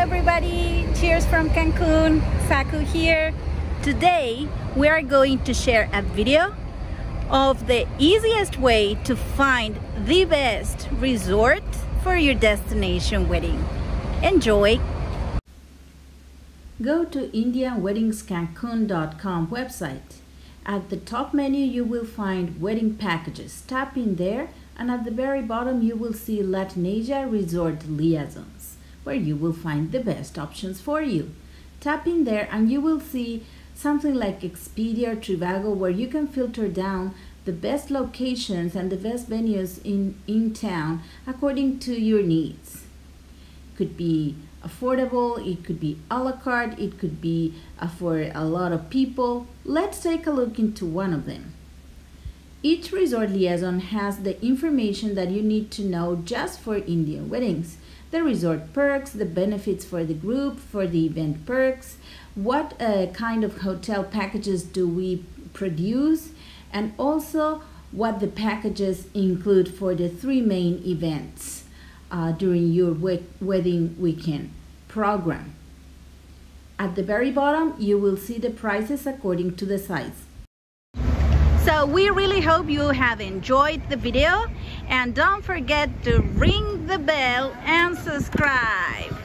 everybody, cheers from Cancun, Saku here. Today we are going to share a video of the easiest way to find the best resort for your destination wedding. Enjoy! Go to indianweddingscancun.com website. At the top menu you will find wedding packages. Tap in there and at the very bottom you will see Latin Asia Resort Liaisons where you will find the best options for you. Tap in there and you will see something like Expedia or Trivago where you can filter down the best locations and the best venues in, in town according to your needs. It Could be affordable, it could be a la carte, it could be uh, for a lot of people. Let's take a look into one of them. Each resort liaison has the information that you need to know just for Indian weddings the resort perks, the benefits for the group, for the event perks, what uh, kind of hotel packages do we produce, and also what the packages include for the three main events uh, during your we wedding weekend program. At the very bottom, you will see the prices according to the size. So we really hope you have enjoyed the video and don't forget to ring the bell and subscribe.